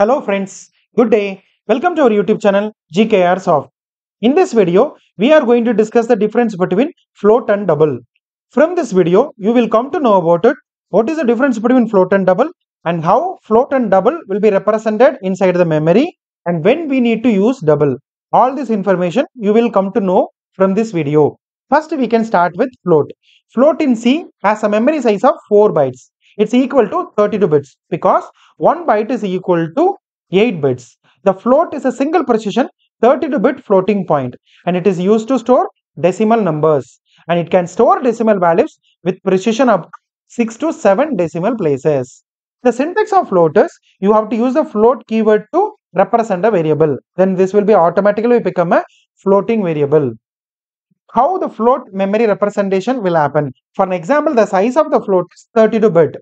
Hello friends, good day. Welcome to our YouTube channel GKR Soft. In this video, we are going to discuss the difference between float and double. From this video, you will come to know about it. What is the difference between float and double and how float and double will be represented inside the memory and when we need to use double. All this information you will come to know from this video. First, we can start with float. Float in C has a memory size of 4 bytes. It's equal to 32 bits because 1 byte is equal to 8 bits. The float is a single precision 32 bit floating point and it is used to store decimal numbers and it can store decimal values with precision up 6 to 7 decimal places. The syntax of float is you have to use the float keyword to represent a variable. Then this will be automatically become a floating variable. How the float memory representation will happen. For an example, the size of the float is 32 bit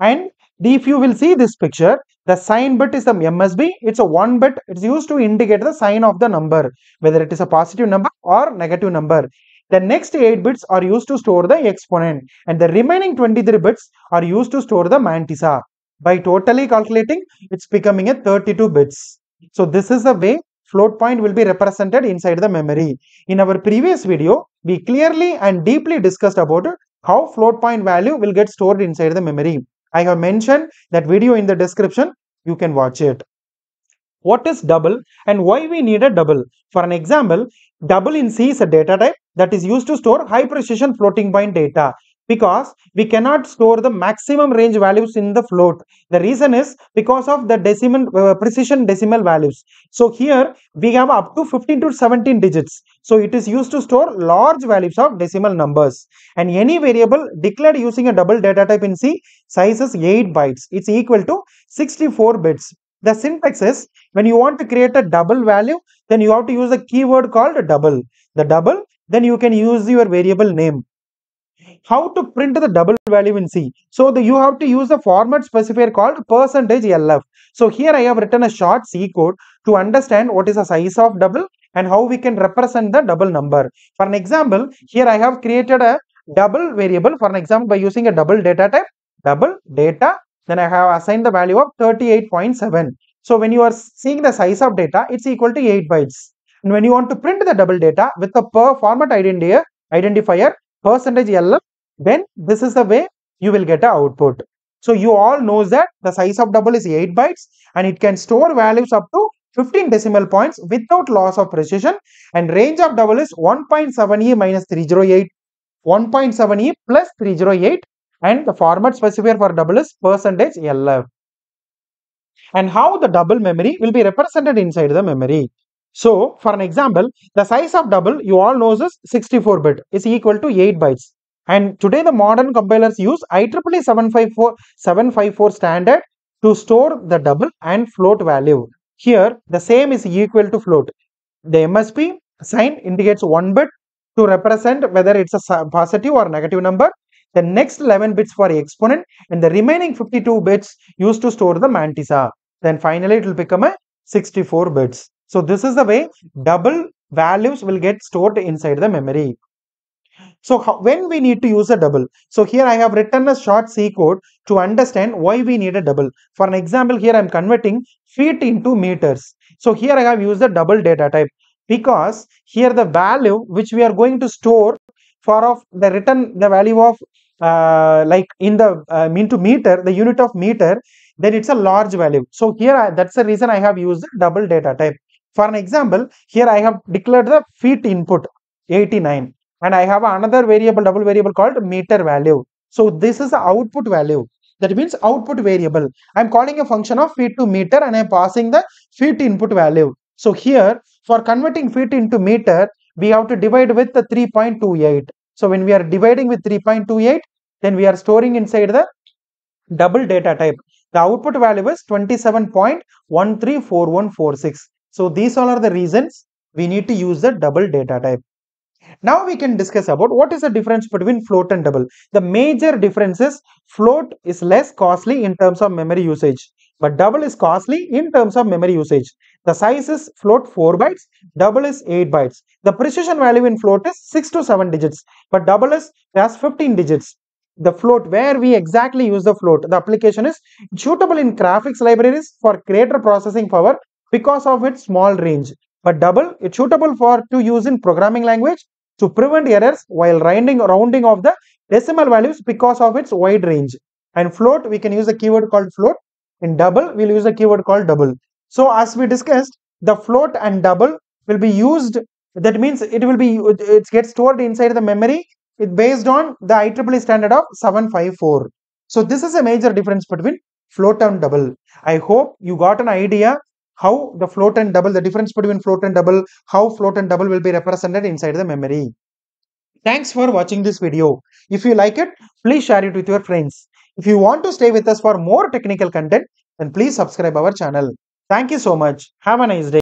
and if you will see this picture, the sign bit is the MSB. It's a one bit. It's used to indicate the sign of the number, whether it is a positive number or negative number. The next 8 bits are used to store the exponent and the remaining 23 bits are used to store the mantissa. By totally calculating, it's becoming a 32 bits. So this is the way float point will be represented inside the memory. In our previous video, we clearly and deeply discussed about how float point value will get stored inside the memory. I have mentioned that video in the description. You can watch it. What is double and why we need a double? For an example, double in C is a data type that is used to store high precision floating point data because we cannot store the maximum range values in the float. The reason is because of the decimal uh, precision decimal values. So here we have up to 15 to 17 digits. So it is used to store large values of decimal numbers and any variable declared using a double data type in C size is 8 bytes. It's equal to 64 bits. The syntax is when you want to create a double value, then you have to use a keyword called double. The double, then you can use your variable name how to print the double value in C. So the, you have to use the format specifier called percentage %lf. So here I have written a short C code to understand what is the size of double and how we can represent the double number. For an example, here I have created a double variable for an example by using a double data type, double data, then I have assigned the value of 38.7. So when you are seeing the size of data, it's equal to 8 bytes. And when you want to print the double data with the per format identifier, identifier percentage %lf, then this is the way you will get a output. So you all knows that the size of double is 8 bytes and it can store values up to 15 decimal points without loss of precision and range of double is 1.7e minus 308, 1.7e plus 308 and the format specifier for double is percentage %lf. And how the double memory will be represented inside the memory. So, for an example, the size of double you all knows is 64 bit is equal to 8 bytes. And today the modern compilers use IEEE 754, 754 standard to store the double and float value. Here the same is equal to float. The MSB sign indicates 1 bit to represent whether it's a positive or negative number. The next 11 bits for exponent and the remaining 52 bits used to store the mantissa. Then finally it will become a 64 bits. So this is the way double values will get stored inside the memory. So how, when we need to use a double. So here I have written a short C code to understand why we need a double. For an example here I am converting feet into meters. So here I have used a double data type because here the value which we are going to store for of the written the value of uh, like in the uh, into meter the unit of meter then it's a large value. So here I, that's the reason I have used the double data type. For an example, here I have declared the feet input 89 and I have another variable, double variable called meter value. So this is the output value. That means output variable. I'm calling a function of feet to meter and I'm passing the feet input value. So here for converting feet into meter, we have to divide with the 3.28. So when we are dividing with 3.28, then we are storing inside the double data type. The output value is 27.134146. So these all are the reasons we need to use the double data type. Now we can discuss about what is the difference between float and double. The major difference is float is less costly in terms of memory usage, but double is costly in terms of memory usage. The size is float 4 bytes, double is 8 bytes. The precision value in float is 6 to 7 digits, but double is has 15 digits. the float where we exactly use the float the application is suitable in graphics libraries for greater processing power because of its small range but double it's suitable for to use in programming language to prevent errors while rounding rounding of the decimal values because of its wide range. And float we can use a keyword called float. In double we'll use a keyword called double. So as we discussed the float and double will be used. That means it will be it gets stored inside the memory it based on the IEEE standard of 754 so this is a major difference between float and double. I hope you got an idea how the float and double the difference between float and double how float and double will be represented inside the memory. Thanks for watching this video. If you like it please share it with your friends. If you want to stay with us for more technical content then please subscribe our channel. Thank you so much. Have a nice day